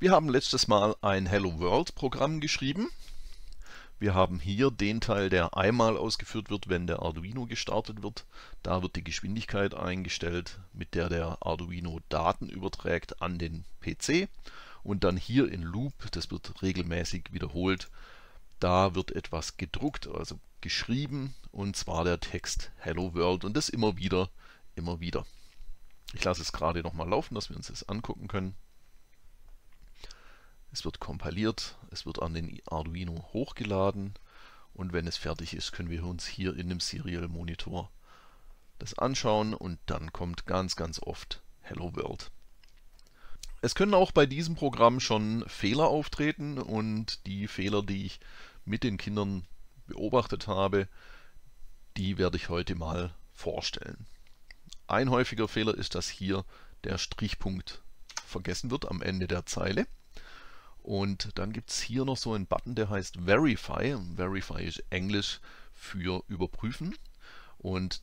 Wir haben letztes Mal ein Hello World Programm geschrieben. Wir haben hier den Teil, der einmal ausgeführt wird, wenn der Arduino gestartet wird. Da wird die Geschwindigkeit eingestellt, mit der der Arduino Daten überträgt an den PC. Und dann hier in Loop, das wird regelmäßig wiederholt, da wird etwas gedruckt, also geschrieben, und zwar der Text Hello World und das immer wieder, immer wieder. Ich lasse es gerade nochmal laufen, dass wir uns das angucken können. Es wird kompiliert, es wird an den Arduino hochgeladen und wenn es fertig ist, können wir uns hier in dem Serial Monitor das anschauen und dann kommt ganz, ganz oft Hello World. Es können auch bei diesem Programm schon Fehler auftreten und die Fehler, die ich mit den Kindern beobachtet habe, die werde ich heute mal vorstellen. Ein häufiger Fehler ist, dass hier der Strichpunkt vergessen wird am Ende der Zeile. Und dann gibt es hier noch so einen Button, der heißt Verify. Verify ist Englisch für Überprüfen. Und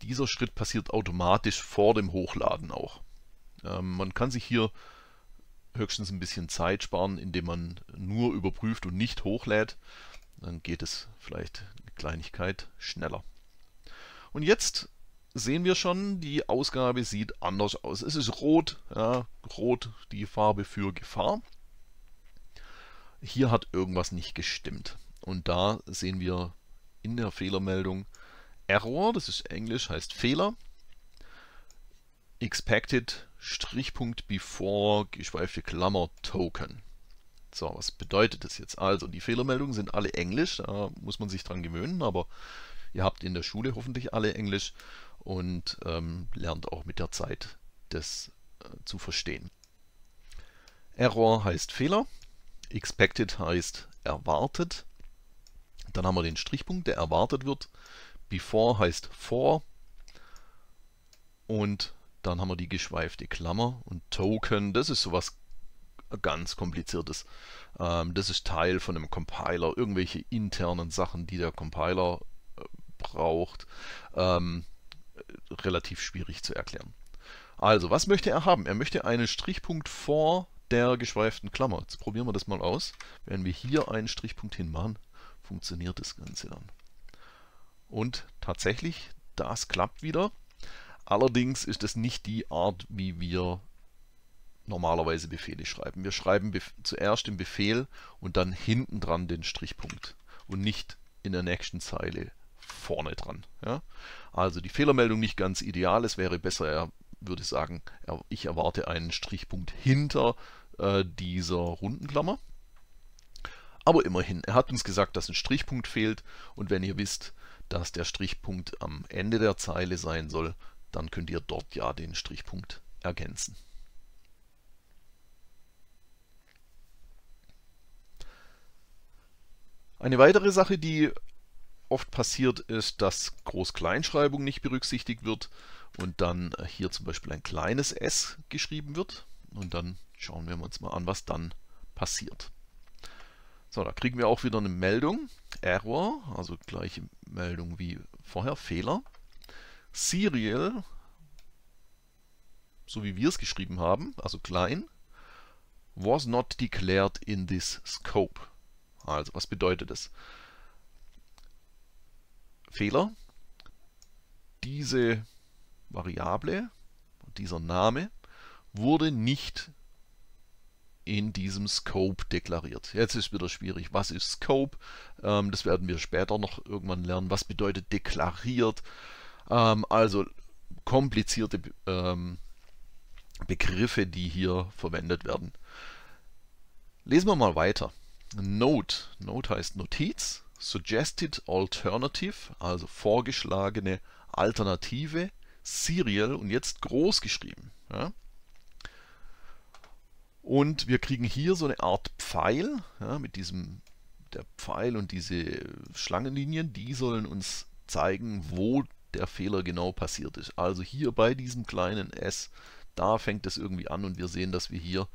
dieser Schritt passiert automatisch vor dem Hochladen auch. Ähm, man kann sich hier höchstens ein bisschen Zeit sparen, indem man nur überprüft und nicht hochlädt. Dann geht es vielleicht eine Kleinigkeit schneller. Und jetzt sehen wir schon, die Ausgabe sieht anders aus. Es ist rot, ja, rot die Farbe für Gefahr hier hat irgendwas nicht gestimmt. Und da sehen wir in der Fehlermeldung Error, das ist Englisch, heißt Fehler. Expected Strichpunkt before geschweifte Klammer Token. So, was bedeutet das jetzt? Also, die Fehlermeldungen sind alle Englisch, da muss man sich dran gewöhnen, aber ihr habt in der Schule hoffentlich alle Englisch und ähm, lernt auch mit der Zeit das äh, zu verstehen. Error heißt Fehler, Expected heißt erwartet. Dann haben wir den Strichpunkt, der erwartet wird. Before heißt vor. Und dann haben wir die geschweifte Klammer. Und Token, das ist sowas ganz kompliziertes. Ähm, das ist Teil von einem Compiler. Irgendwelche internen Sachen, die der Compiler äh, braucht. Ähm, relativ schwierig zu erklären. Also, was möchte er haben? Er möchte einen Strichpunkt vor der geschweiften Klammer. Jetzt probieren wir das mal aus. Wenn wir hier einen Strichpunkt hinmachen, funktioniert das Ganze dann. Und tatsächlich, das klappt wieder. Allerdings ist es nicht die Art, wie wir normalerweise Befehle schreiben. Wir schreiben zuerst den Befehl und dann hinten dran den Strichpunkt und nicht in der nächsten Zeile vorne dran. Ja? Also die Fehlermeldung nicht ganz ideal. Es wäre besser, er würde sagen, ich erwarte einen Strichpunkt hinter äh, dieser Rundenklammer. Aber immerhin, er hat uns gesagt, dass ein Strichpunkt fehlt und wenn ihr wisst, dass der Strichpunkt am Ende der Zeile sein soll, dann könnt ihr dort ja den Strichpunkt ergänzen. Eine weitere Sache, die oft passiert, ist, dass Groß-Kleinschreibung nicht berücksichtigt wird und dann hier zum Beispiel ein kleines s geschrieben wird und dann schauen wir uns mal an, was dann passiert. So, da kriegen wir auch wieder eine Meldung, Error, also gleiche Meldung wie vorher, Fehler. Serial, so wie wir es geschrieben haben, also klein, was not declared in this scope. Also, was bedeutet das? Fehler. Diese Variable, dieser Name, wurde nicht in diesem Scope deklariert. Jetzt ist wieder schwierig. Was ist Scope? Ähm, das werden wir später noch irgendwann lernen. Was bedeutet deklariert? Ähm, also komplizierte ähm, Begriffe, die hier verwendet werden. Lesen wir mal weiter. Note. Note heißt Notiz. Suggested Alternative, also vorgeschlagene Alternative. Serial und jetzt groß geschrieben. Ja? Und wir kriegen hier so eine Art Pfeil, ja, mit diesem, der Pfeil und diese Schlangenlinien, die sollen uns zeigen, wo der Fehler genau passiert ist. Also hier bei diesem kleinen s, da fängt es irgendwie an und wir sehen, dass wir hier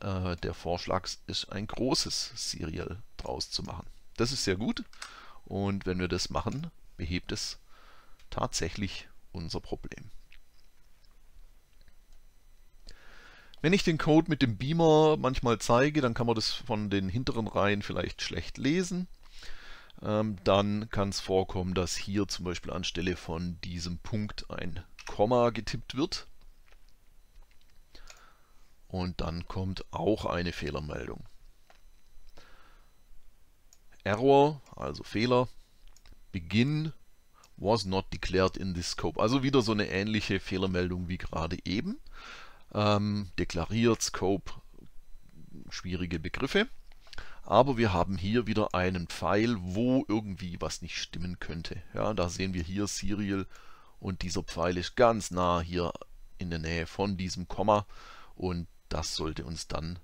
äh, der Vorschlag ist, ein großes Serial draus zu machen. Das ist sehr gut und wenn wir das machen, behebt es tatsächlich unser Problem. Wenn ich den Code mit dem Beamer manchmal zeige, dann kann man das von den hinteren Reihen vielleicht schlecht lesen. Ähm, dann kann es vorkommen, dass hier zum Beispiel anstelle von diesem Punkt ein Komma getippt wird. Und dann kommt auch eine Fehlermeldung. Error, also Fehler, Begin was not declared in this scope. Also wieder so eine ähnliche Fehlermeldung wie gerade eben. Ähm, deklariert, Scope, schwierige Begriffe. Aber wir haben hier wieder einen Pfeil, wo irgendwie was nicht stimmen könnte. Ja, da sehen wir hier Serial und dieser Pfeil ist ganz nah hier in der Nähe von diesem Komma und das sollte uns dann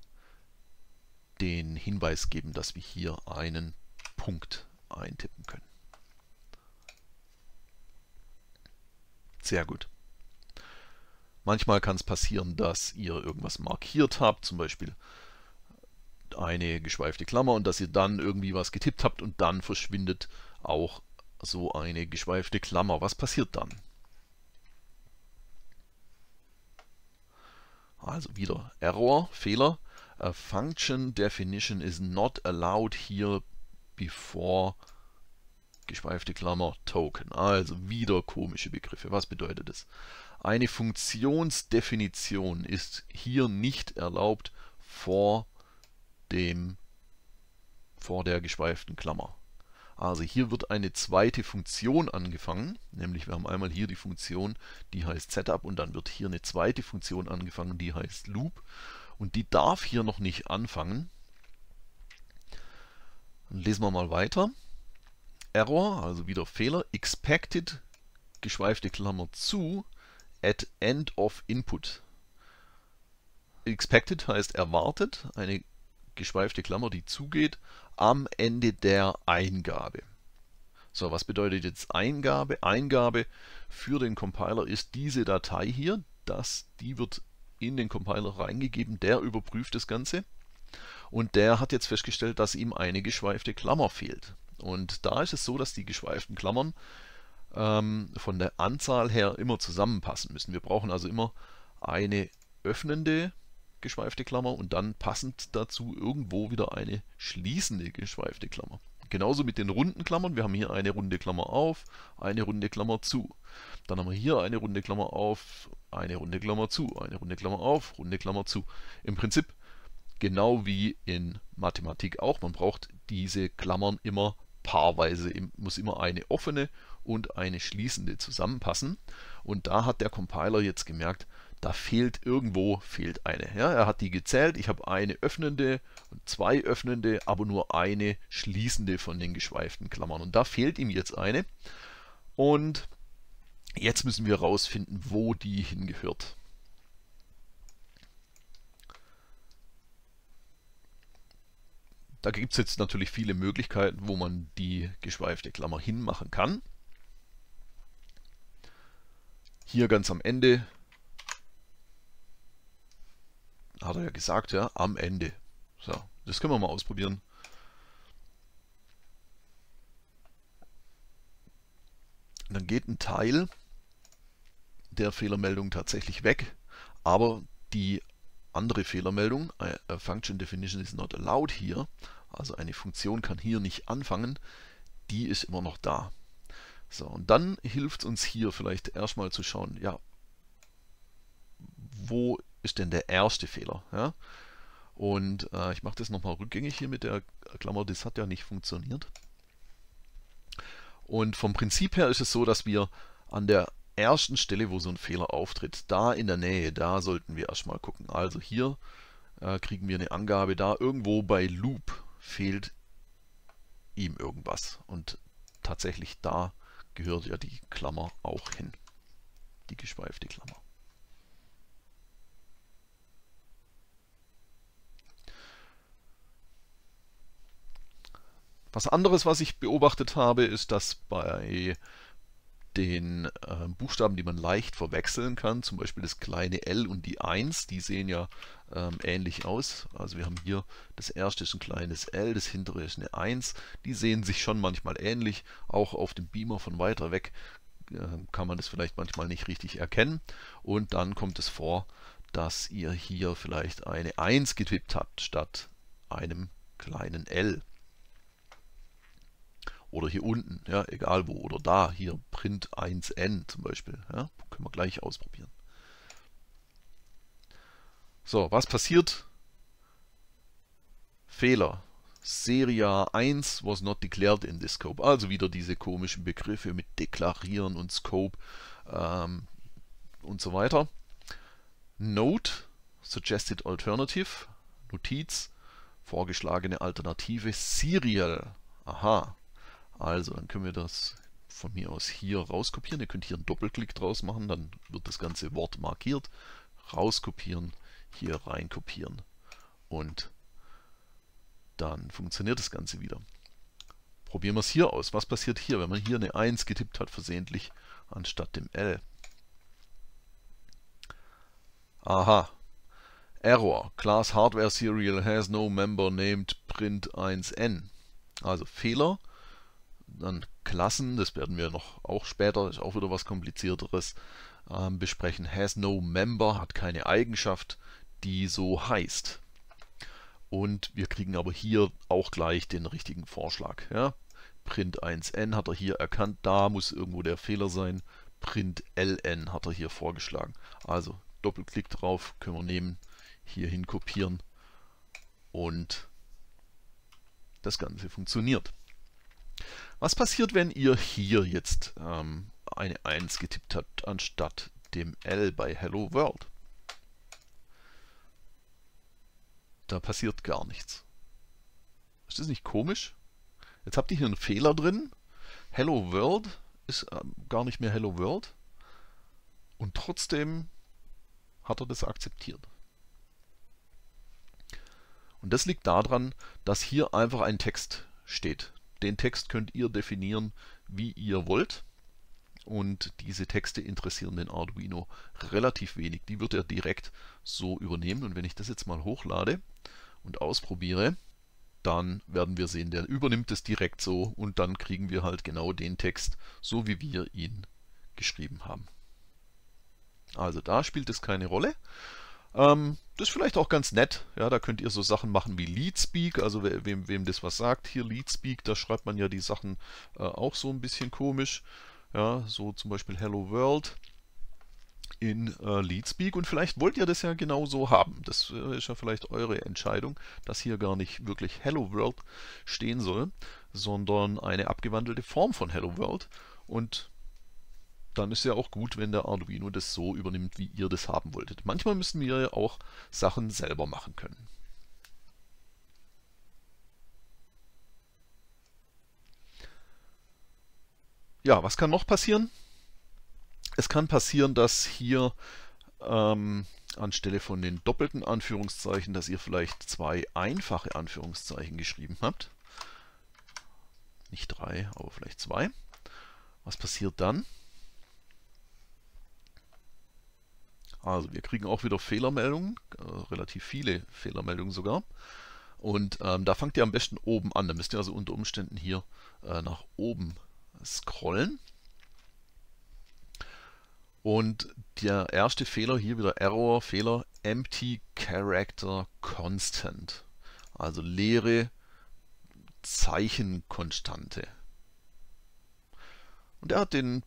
den Hinweis geben, dass wir hier einen Punkt eintippen können. Sehr gut. Manchmal kann es passieren, dass ihr irgendwas markiert habt, zum Beispiel eine geschweifte Klammer und dass ihr dann irgendwie was getippt habt und dann verschwindet auch so eine geschweifte Klammer. Was passiert dann? Also wieder Error, Fehler. A function definition is not allowed here before geschweifte Klammer Token. Also wieder komische Begriffe. Was bedeutet das? Eine Funktionsdefinition ist hier nicht erlaubt vor dem vor der geschweiften Klammer. Also hier wird eine zweite Funktion angefangen, nämlich wir haben einmal hier die Funktion, die heißt Setup und dann wird hier eine zweite Funktion angefangen, die heißt Loop und die darf hier noch nicht anfangen. Dann lesen wir mal weiter. Error, also wieder Fehler, expected, geschweifte Klammer zu, at end of input. Expected heißt erwartet, eine geschweifte Klammer, die zugeht, am Ende der Eingabe. So, was bedeutet jetzt Eingabe? Eingabe für den Compiler ist diese Datei hier, das, die wird in den Compiler reingegeben, der überprüft das Ganze und der hat jetzt festgestellt, dass ihm eine geschweifte Klammer fehlt. Und da ist es so, dass die geschweiften Klammern ähm, von der Anzahl her immer zusammenpassen müssen. Wir brauchen also immer eine öffnende geschweifte Klammer und dann passend dazu irgendwo wieder eine schließende geschweifte Klammer. Genauso mit den runden Klammern. Wir haben hier eine runde Klammer auf, eine runde Klammer zu. Dann haben wir hier eine runde Klammer auf, eine runde Klammer zu, eine runde Klammer auf, runde Klammer zu. Im Prinzip genau wie in Mathematik auch. Man braucht diese Klammern immer paarweise muss immer eine offene und eine schließende zusammenpassen. Und da hat der Compiler jetzt gemerkt, da fehlt irgendwo fehlt eine. Ja, er hat die gezählt, ich habe eine öffnende und zwei öffnende, aber nur eine schließende von den geschweiften Klammern. Und da fehlt ihm jetzt eine. Und jetzt müssen wir herausfinden, wo die hingehört. Da gibt es jetzt natürlich viele Möglichkeiten, wo man die geschweifte Klammer hinmachen kann. Hier ganz am Ende hat er ja gesagt, ja, am Ende. So, das können wir mal ausprobieren. dann geht ein Teil der Fehlermeldung tatsächlich weg, aber die andere Fehlermeldung, a function definition is not allowed here, also eine Funktion kann hier nicht anfangen, die ist immer noch da. So, und dann hilft es uns hier vielleicht erstmal zu schauen, ja, wo ist denn der erste Fehler? Ja? Und äh, ich mache das nochmal rückgängig hier mit der Klammer, das hat ja nicht funktioniert. Und vom Prinzip her ist es so, dass wir an der ersten Stelle, wo so ein Fehler auftritt, da in der Nähe, da sollten wir erstmal gucken. Also hier äh, kriegen wir eine Angabe, da irgendwo bei Loop fehlt ihm irgendwas. Und tatsächlich da gehört ja die Klammer auch hin, die geschweifte Klammer. Was anderes, was ich beobachtet habe, ist, dass bei den äh, Buchstaben, die man leicht verwechseln kann, zum Beispiel das kleine L und die 1, die sehen ja ähm, ähnlich aus. Also wir haben hier, das erste ist ein kleines L, das hintere ist eine 1. Die sehen sich schon manchmal ähnlich. Auch auf dem Beamer von weiter weg äh, kann man das vielleicht manchmal nicht richtig erkennen. Und dann kommt es vor, dass ihr hier vielleicht eine 1 getippt habt statt einem kleinen L. Oder hier unten, ja, egal wo, oder da, hier Print 1n zum Beispiel. Ja, können wir gleich ausprobieren. So, was passiert? Fehler. Seria 1 was not declared in this scope. Also wieder diese komischen Begriffe mit deklarieren und Scope ähm, und so weiter. Note, suggested alternative, Notiz, vorgeschlagene Alternative, Serial. Aha, also dann können wir das von mir aus hier rauskopieren. Ihr könnt hier einen Doppelklick draus machen, dann wird das ganze Wort markiert. Rauskopieren, hier rein kopieren und dann funktioniert das Ganze wieder. Probieren wir es hier aus. Was passiert hier, wenn man hier eine 1 getippt hat versehentlich anstatt dem L? Aha. Error. Class Hardware Serial has no member named print1n. Also Fehler. Dann Klassen, das werden wir noch auch später, ist auch wieder was komplizierteres, ähm, besprechen. Has no member, hat keine Eigenschaft, die so heißt. Und wir kriegen aber hier auch gleich den richtigen Vorschlag. Ja? Print 1n hat er hier erkannt, da muss irgendwo der Fehler sein. Print ln hat er hier vorgeschlagen. Also Doppelklick drauf, können wir nehmen, hier hin kopieren und das Ganze funktioniert. Was passiert, wenn ihr hier jetzt ähm, eine 1 getippt habt anstatt dem L bei Hello World? Da passiert gar nichts. Ist das nicht komisch? Jetzt habt ihr hier einen Fehler drin. Hello World ist ähm, gar nicht mehr Hello World. Und trotzdem hat er das akzeptiert. Und das liegt daran, dass hier einfach ein Text steht. Den Text könnt ihr definieren, wie ihr wollt. Und diese Texte interessieren den Arduino relativ wenig. Die wird er direkt so übernehmen. Und wenn ich das jetzt mal hochlade und ausprobiere, dann werden wir sehen, der übernimmt es direkt so und dann kriegen wir halt genau den Text, so wie wir ihn geschrieben haben. Also da spielt es keine Rolle. Ähm, das ist vielleicht auch ganz nett. Ja, da könnt ihr so Sachen machen wie Leadspeak. Also wem, wem das was sagt, hier Leadspeak, da schreibt man ja die Sachen äh, auch so ein bisschen komisch. Ja, so zum Beispiel Hello World in äh, Leadspeak und vielleicht wollt ihr das ja genau so haben. Das äh, ist ja vielleicht eure Entscheidung, dass hier gar nicht wirklich Hello World stehen soll, sondern eine abgewandelte Form von Hello World und dann ist ja auch gut, wenn der Arduino das so übernimmt, wie ihr das haben wolltet. Manchmal müssen wir ja auch Sachen selber machen können. Ja, was kann noch passieren? Es kann passieren, dass hier ähm, anstelle von den doppelten Anführungszeichen, dass ihr vielleicht zwei einfache Anführungszeichen geschrieben habt. Nicht drei, aber vielleicht zwei. Was passiert dann? Also wir kriegen auch wieder Fehlermeldungen, äh, relativ viele Fehlermeldungen sogar. Und ähm, da fangt ihr am besten oben an. Da müsst ihr also unter Umständen hier äh, nach oben scrollen. Und der erste Fehler hier wieder Error, Fehler, Empty Character Constant. Also leere Zeichenkonstante. Und er hat den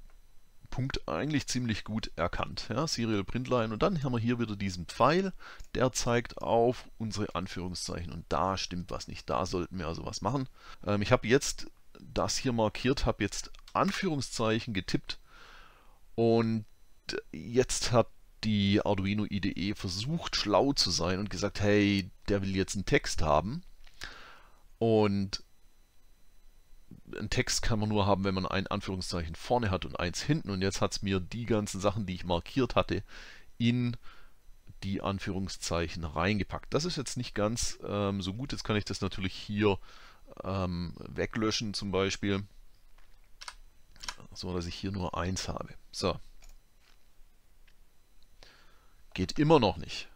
Punkt eigentlich ziemlich gut erkannt. Ja, Serial Printline und dann haben wir hier wieder diesen Pfeil, der zeigt auf unsere Anführungszeichen und da stimmt was nicht. Da sollten wir also was machen. Ähm, ich habe jetzt das hier markiert, habe jetzt Anführungszeichen getippt und jetzt hat die Arduino IDE versucht schlau zu sein und gesagt, hey, der will jetzt einen Text haben. Und ein Text kann man nur haben, wenn man ein Anführungszeichen vorne hat und eins hinten. Und jetzt hat es mir die ganzen Sachen, die ich markiert hatte, in die Anführungszeichen reingepackt. Das ist jetzt nicht ganz ähm, so gut. Jetzt kann ich das natürlich hier ähm, weglöschen zum Beispiel, so dass ich hier nur eins habe. So. Geht immer noch nicht.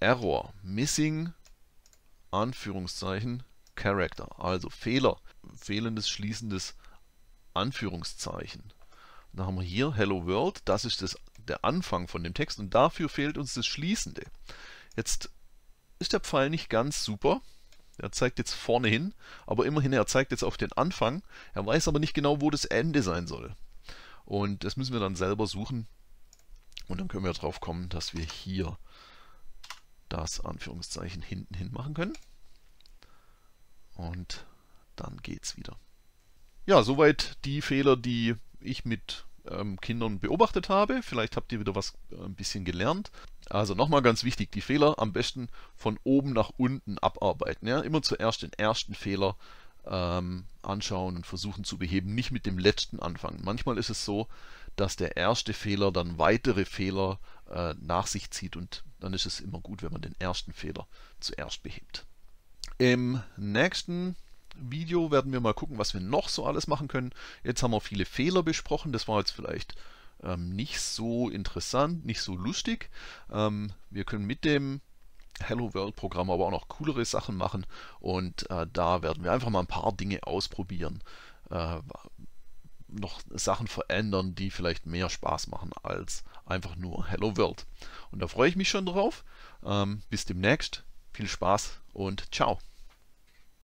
Error, Missing, Anführungszeichen, Character, also Fehler, fehlendes schließendes Anführungszeichen. Dann haben wir hier Hello World, das ist das der Anfang von dem Text und dafür fehlt uns das Schließende. Jetzt ist der Pfeil nicht ganz super. Er zeigt jetzt vorne hin, aber immerhin, er zeigt jetzt auf den Anfang. Er weiß aber nicht genau, wo das Ende sein soll. Und das müssen wir dann selber suchen. Und dann können wir darauf kommen, dass wir hier das Anführungszeichen hinten hin machen können. Und dann geht's wieder. Ja, soweit die Fehler, die ich mit ähm, Kindern beobachtet habe. Vielleicht habt ihr wieder was äh, ein bisschen gelernt. Also nochmal ganz wichtig, die Fehler am besten von oben nach unten abarbeiten. Ja? Immer zuerst den ersten Fehler ähm, anschauen und versuchen zu beheben, nicht mit dem letzten anfangen. Manchmal ist es so, dass der erste Fehler dann weitere Fehler äh, nach sich zieht und dann ist es immer gut, wenn man den ersten Fehler zuerst behebt. Im nächsten Video werden wir mal gucken, was wir noch so alles machen können. Jetzt haben wir viele Fehler besprochen, das war jetzt vielleicht ähm, nicht so interessant, nicht so lustig. Ähm, wir können mit dem Hello World Programm aber auch noch coolere Sachen machen und äh, da werden wir einfach mal ein paar Dinge ausprobieren, äh, noch Sachen verändern, die vielleicht mehr Spaß machen als einfach nur Hello World. Und da freue ich mich schon drauf. Ähm, bis demnächst, viel Spaß und ciao.